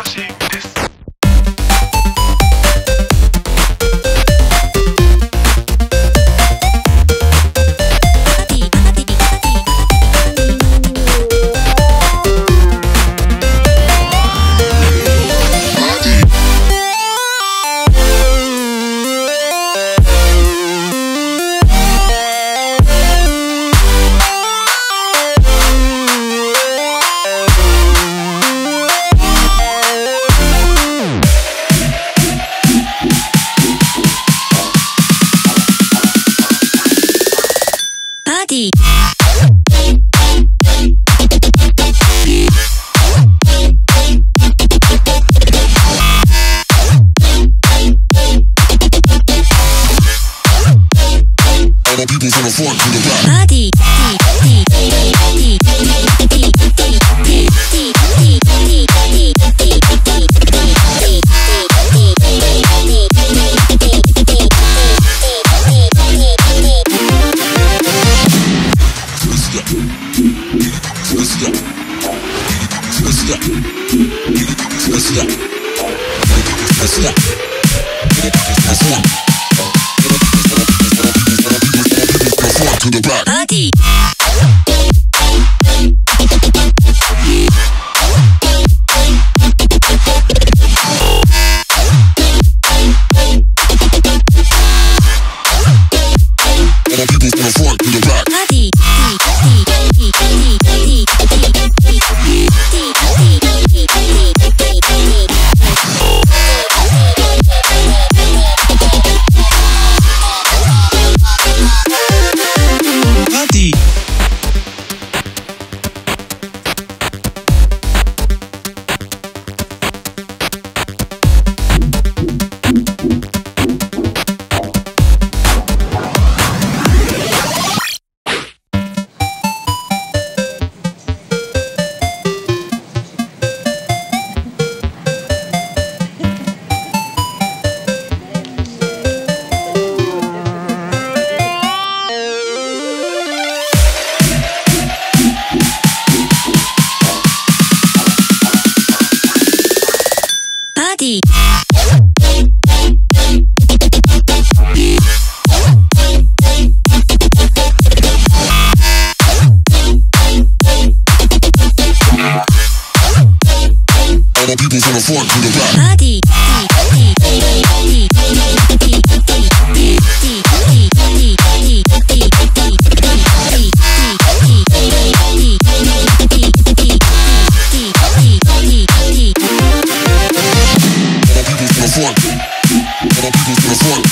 así. fork. Body. Back. Party. 50. All the the front to the back. Party. Front. All the people from the front.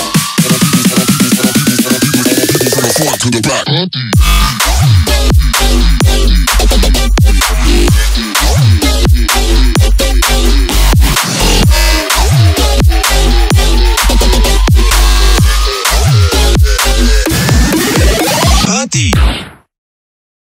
All the people, all the people, all the people, all the people, all the people from the front to the back.